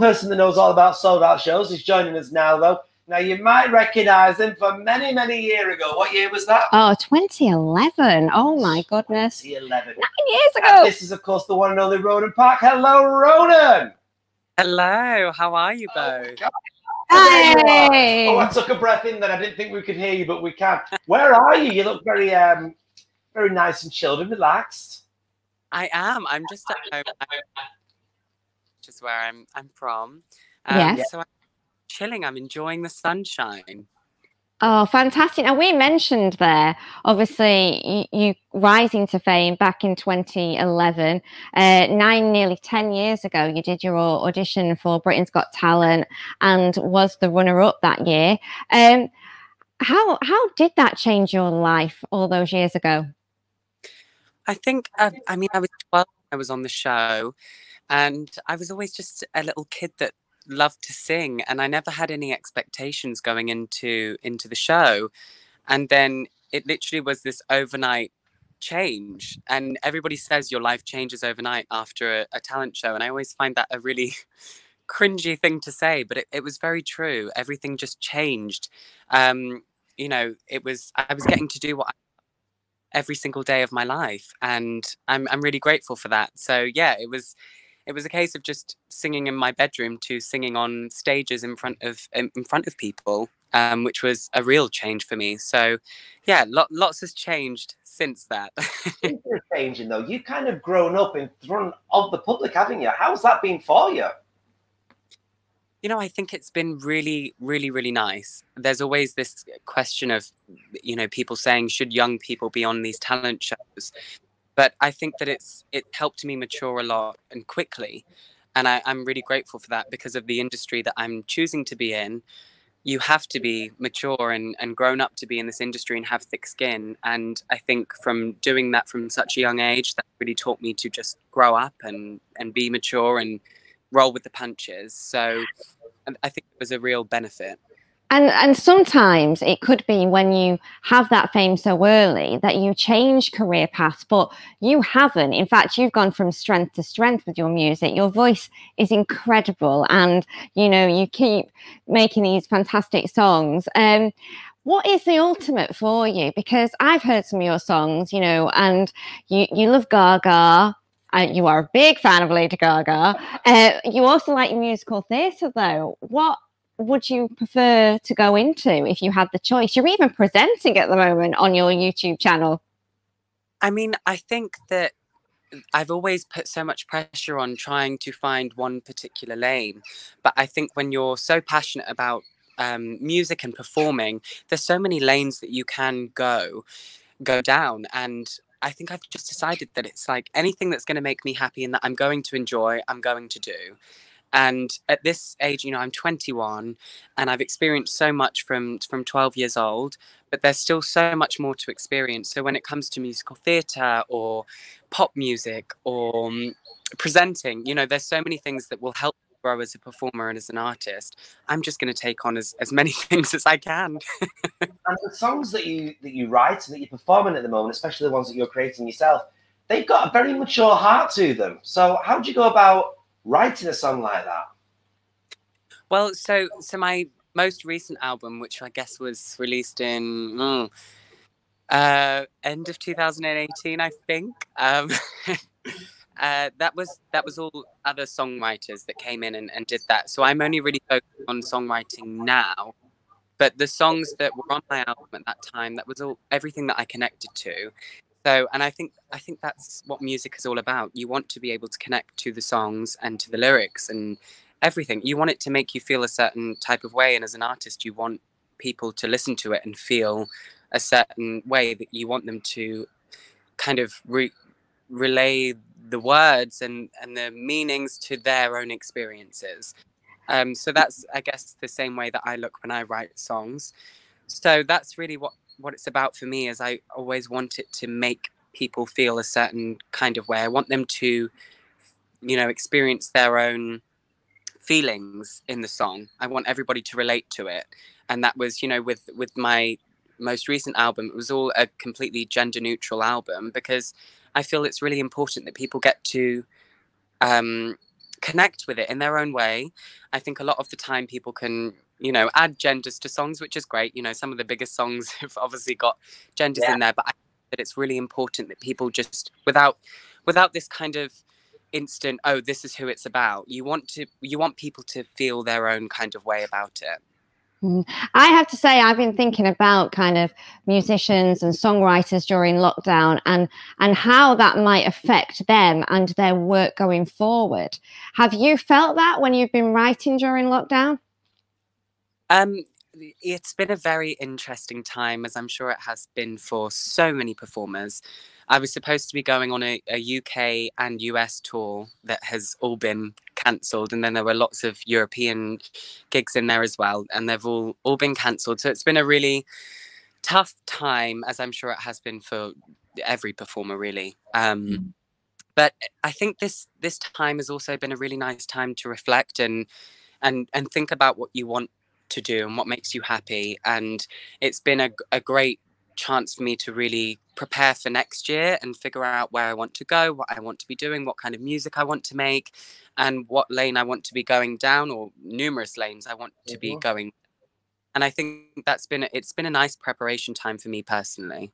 person that knows all about sold out shows is joining us now, though. Now, you might recognize him from many, many years ago. What year was that? Oh, 2011. Oh, my goodness. 2011. Nine years And ago. this is, of course, the one and only Ronan Parke. Hello, Ronan. Hello, how are you both? God. There you are. Hey. Oh, I took a breath in then. I didn't think we could hear you, but we can. Where are you? You look very, um, very nice and chilled and relaxed. I am. I'm just at home, which is where I'm. I'm from. Um, Yes. So I'm chilling. I'm enjoying the sunshine. Oh, fantastic. Now, we mentioned there, obviously, you, you rising to fame back in 2011. Uh, nine, nearly 10 years ago, you did your audition for Britain's Got Talent and was the runner up that year. Um, how, how did that change your life all those years ago? I think. Uh, I mean, I was 12. when I was on the show, and I was always just a little kid that loved to sing, and I never had any expectations going into into the show, and then it literally was this overnight change and everybody says your life changes overnight after a, a talent show and i always find that a really cringy thing to say but it, it was very true. Everything just changed. Um you know it was i was getting to do what I, every single day of my life and i'm i'm really grateful for that. So yeah it was it was a case of just singing in my bedroom to singing on stages in front of in front of people um, which was a real change for me so yeah lo- lots has changed since that Things are changing, though. You've kind of grown up in front of the public, haven't you? How's that been for you? You know, I think it's been really, really, really nice. There's always this question of, you know, people saying, should young people be on these talent shows? But I think that it's it helped me mature a lot and quickly. And I, I'm really grateful for that because of the industry that I'm choosing to be in. You have to be mature and, and grown up to be in this industry and have thick skin. And I think from doing that from such a young age, that really taught me to just grow up and, and be mature and roll with the punches. So I think it was a real benefit. And and sometimes it could be when you have that fame so early that you change career paths, but you haven't. In fact, you've gone from strength to strength with your music. Your voice is incredible, and you know you keep making these fantastic songs. Um, what is the ultimate for you? Because I've heard some of your songs, you know, and you you love Gaga. Uh, you are a big fan of Lady Gaga. Uh, you also like musical theatre, though. What would you prefer to go into if you had the choice? You're even presenting at the moment on your YouTube channel. I mean, I think that I've always put so much pressure on trying to find one particular lane. But I think when you're so passionate about um, music and performing, there's so many lanes that you can go go down. And I think I've just decided that it's like anything that's going to make me happy and that I'm going to enjoy, I'm going to do. And at this age, you know, I'm 21 and I've experienced so much from from 12 years old, but there's still so much more to experience. So when it comes to musical theatre or pop music or um, presenting, you know, there's so many things that will help grow as a performer and as an artist. I'm just going to take on as, as many things as I can. And the songs that you that you write and that you're performing at the moment, especially the ones that you're creating yourself, they've got a very mature heart to them. So how do you go about writing a song like that? Well, so so my most recent album, which I guess was released in mm, uh, end of 2018, I think. Um, uh, that was that was all other songwriters that came in and, and did that. So I'm only really focused on songwriting now. But the songs that were on my album at that time, that was all everything that I connected to. So, and I think I think that's what music is all about. You want to be able to connect to the songs and to the lyrics and everything. You want it to make you feel a certain type of way, and as an artist, you want people to listen to it and feel a certain way that you want them to kind of re- relay the words and and the meanings to their own experiences. Um, so that's, I guess, the same way that I look when I write songs. So that's really what what it's about for me. Is I always want it to make people feel a certain kind of way. I want them to, you know, experience their own feelings in the song. I want everybody to relate to it, and that was, you know, with with my most recent album, it was all a completely gender neutral album because I feel it's really important that people get to um, connect with it in their own way. I think a lot of the time people can, you know, add genders to songs, which is great. You know, some of the biggest songs have obviously got genders yeah. in there, but I think that it's really important that people just without without this kind of instant oh this is who it's about you want to you want people to feel their own kind of way about it Mm. I have to say, I've been thinking about kind of musicians and songwriters during lockdown and and how that might affect them and their work going forward. Have you felt that when you've been writing during lockdown? Um, it's been a very interesting time, as I'm sure it has been for so many performers. I was supposed to be going on a, a UK and US tour that has all been cancelled, and then there were lots of European gigs in there as well, and they've all all been cancelled. So it's been a really tough time, as I'm sure it has been for every performer, really. Um, mm. But I think this this time has also been a really nice time to reflect and and and think about what you want to do and what makes you happy. And it's been a, a great chance for me to really prepare for next year and figure out where I want to go, what I want to be doing, what kind of music I want to make, and what lane I want to be going down, or numerous lanes I want to mm-hmm. be going. And I think that's been it's been a nice preparation time for me personally.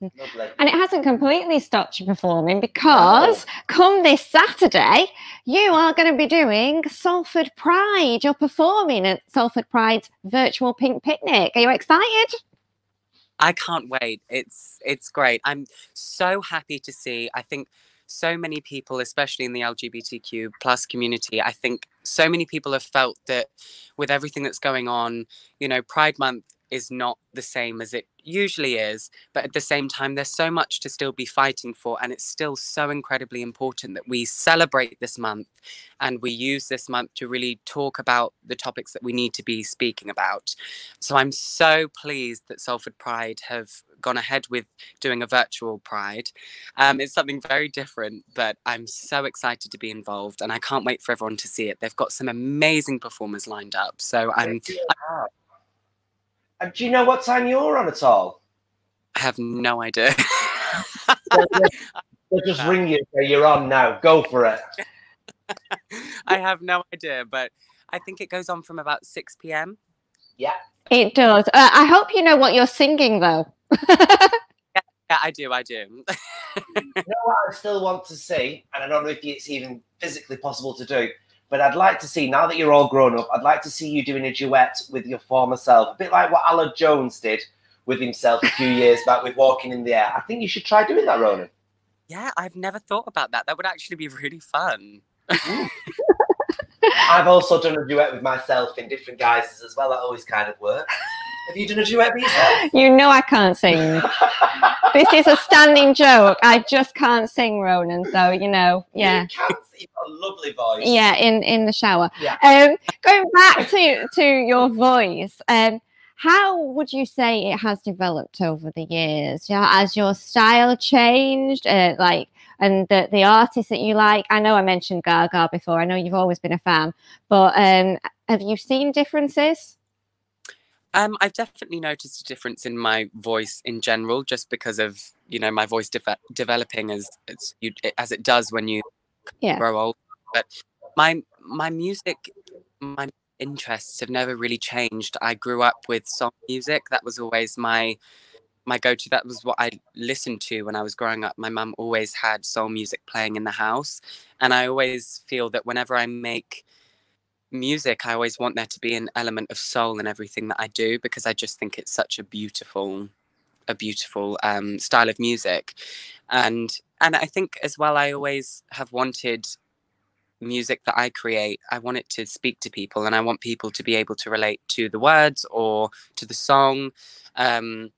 And it hasn't completely stopped you performing because come this Saturday, you are going to be doing Salford Pride. You're performing at Salford Pride's virtual pink picnic. Are you excited? I can't wait. It's it's great. I'm so happy to see. I think so many people, especially in the LGBTQ plus community, I think so many people have felt that with everything that's going on, you know, Pride Month is not the same as it usually is. But at the same time, there's so much to still be fighting for. And it's still so incredibly important that we celebrate this month and we use this month to really talk about the topics that we need to be speaking about. So I'm so pleased that Salford Pride have gone ahead with doing a virtual Pride. Um, it's something very different, but I'm so excited to be involved and I can't wait for everyone to see it. They've got some amazing performers lined up. So I'm. I'm uh, do you know what time you're on at all? I have no idea. They'll just ring you say you're on now. Go for it. I have no idea, but I think it goes on from about 6 p.m. Yeah. It does. Uh, I hope you know what you're singing, though. yeah, yeah, I do. I do. you know what I still want to see, and I don't know if it's even physically possible to do, but I'd like to see, now that you're all grown up, I'd like to see you doing a duet with your former self, a bit like what Aled Jones did with himself a few years back with Walking in the Air. I think you should try doing that, Ronan. Yeah, I've never thought about that. That would actually be really fun. I've also done a duet with myself in different guises as well. That always kind of works. Have you done a duet with yourself? You know I can't sing. this is a standing joke. I just can't sing, Ronan. So you know, yeah. You can You've got a lovely voice. Yeah, in in the shower. Yeah. Um, going back to to your voice. Um, how would you say it has developed over the years? Yeah, as your style changed, uh, like, and the the artists that you like. I know I mentioned Gaga before. I know you've always been a fan, but um, have you seen differences? Um, I've definitely noticed a difference in my voice in general, just because of you know my voice de- developing as as, you, as it does when you yeah. grow old. But my my music, my interests have never really changed. I grew up with song music. That was always my my go-to. That was what I listened to when I was growing up. My mum always had soul music playing in the house, and I always feel that whenever I make music, I always want there to be an element of soul in everything that I do because I just think it's such a beautiful, a beautiful um, style of music, and and I think as well, I always have wanted music that I create. I want it to speak to people, and I want people to be able to relate to the words or to the song. Um,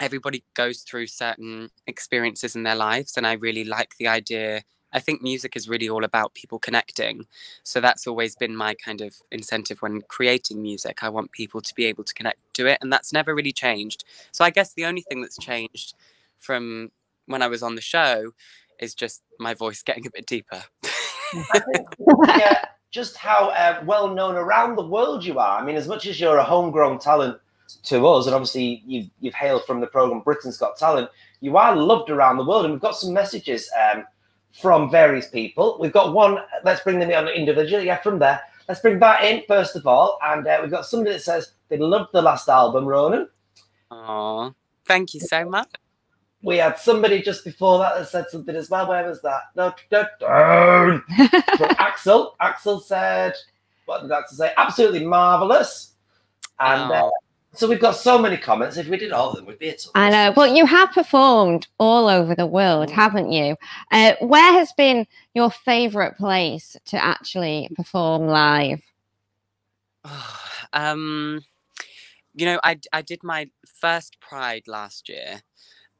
everybody goes through certain experiences in their lives, and I really like the idea I think music is really all about people connecting. So that's always been my kind of incentive when creating music. I want people to be able to connect to it, and that's never really changed. So I guess the only thing that's changed from when I was on the show is just my voice getting a bit deeper. think, yeah, just how uh, well known around the world you are. I mean, as much as you're a homegrown talent to us, and obviously you've, you've hailed from the program Britain's Got Talent, you are loved around the world. And we've got some messages um, from various people. We've got one. Let's bring them on individually. Yeah, from there. Let's bring that in first of all, and uh, we've got somebody that says they loved the last album, Ronan. Oh, thank you so much. We had somebody just before that that said something as well. Where was that? No, no, no. From Axel. Axel said, "What did Axel say? Absolutely marvelous." And uh, Oh. So we've got so many comments. If we did all of them, we'd be at I know, but you have performed all over the world, Mm. haven't you? Uh, where has been your favourite place to actually perform live? um, you know, I I did my first Pride last year,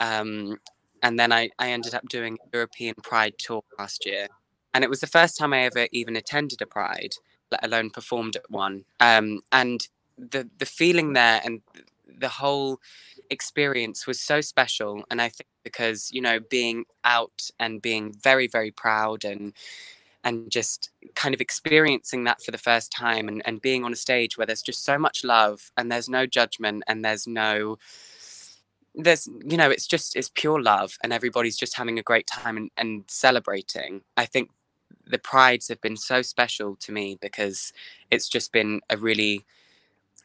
um, and then I I ended up doing a European Pride tour last year, and it was the first time I ever even attended a Pride, let alone performed at one. Um, and the the feeling there and the whole experience was so special, and I think because you know being out and being very very proud and and just kind of experiencing that for the first time and, and being on a stage where there's just so much love and there's no judgment and there's no there's you know it's just it's pure love and everybody's just having a great time and, and celebrating. I think the prides have been so special to me because it's just been a really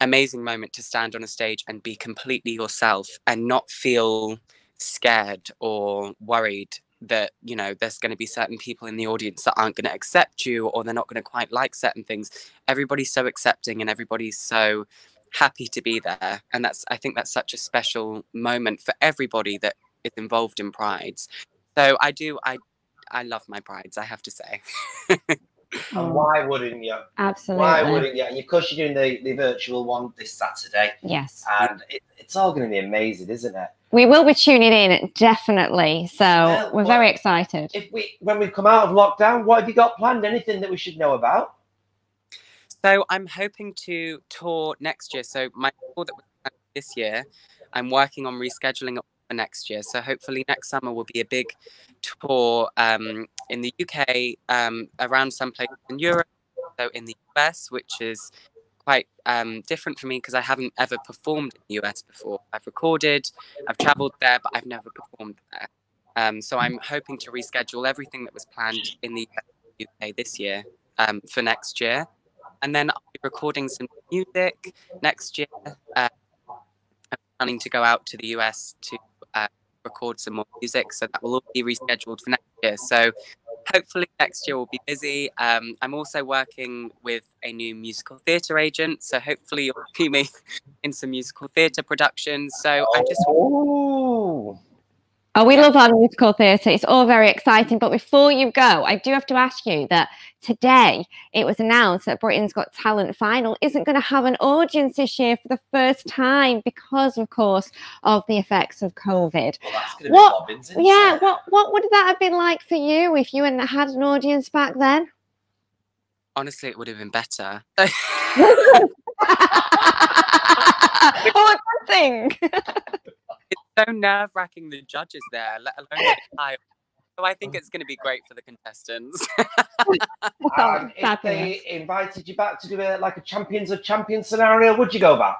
amazing moment to stand on a stage and be completely yourself and not feel scared or worried that you know there's going to be certain people in the audience that aren't going to accept you or they're not going to quite like certain things. Everybody's so accepting and everybody's so happy to be there. And that's i think that's such a special moment for everybody that is involved in prides. So i do i i love my prides i have to say And oh. why wouldn't you? Absolutely. Why wouldn't you? And of course, you're doing the, the virtual one this Saturday, Yes. and it, it's all going to be amazing, isn't it? We will be tuning in, definitely. So Well, we're well, very excited. If we, when we come out of lockdown, what have you got planned? Anything that we should know about? So I'm hoping to tour next year. So my tour that was planned this year, I'm working on rescheduling it for next year. So hopefully next summer will be a big tour um, in the UK, um, around some places in Europe, so in the US, which is quite um, different for me because I haven't ever performed in the US before. I've recorded, I've travelled there, but I've never performed there. Um, so I'm hoping to reschedule everything that was planned in the UK this year um, for next year and then I'll be recording some music next year. Uh, I'm planning to go out to the US to record some more music, so that will all be rescheduled for next year. So hopefully next year will be busy. Um, I'm also working with a new musical theatre agent, so hopefully you'll see me in some musical theatre productions. So I just Oh, Oh, we love our musical theatre. It's all very exciting. But before you go, I do have to ask you that today it was announced that Britain's Got Talent final isn't going to have an audience this year for the first time because, of course, of the effects of COVID. well, that's going to What- be Yeah, it? what what would that have been like for you if you hadn't had an audience back then? honestly, it would have been better. oh, good thing. So nerve wracking the judges there, let alone the child. So I think it's going to be great for the contestants. And if Fabulous. they invited you back to do a like a champions of champions scenario, would you go back?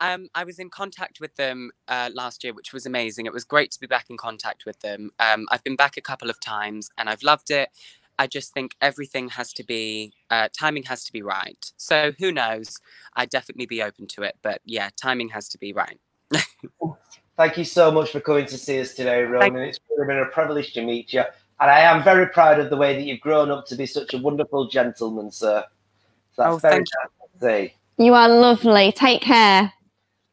Um, I was in contact with them uh, last year, which was amazing. It was great to be back in contact with them. Um, I've been back a couple of times and I've loved it. I just think everything has to be, uh, timing has to be right. So who knows? I'd definitely be open to it. But yeah, timing has to be right. Thank you so much for coming to see us today, Ronan. It's really been a privilege to meet you. And I am very proud of the way that you've grown up to be such a wonderful gentleman, sir. So that's Oh, very thank nice to see. You are lovely. Take care.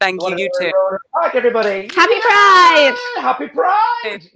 Thank you, you too. Bye, everybody. Happy Pride! Happy Pride!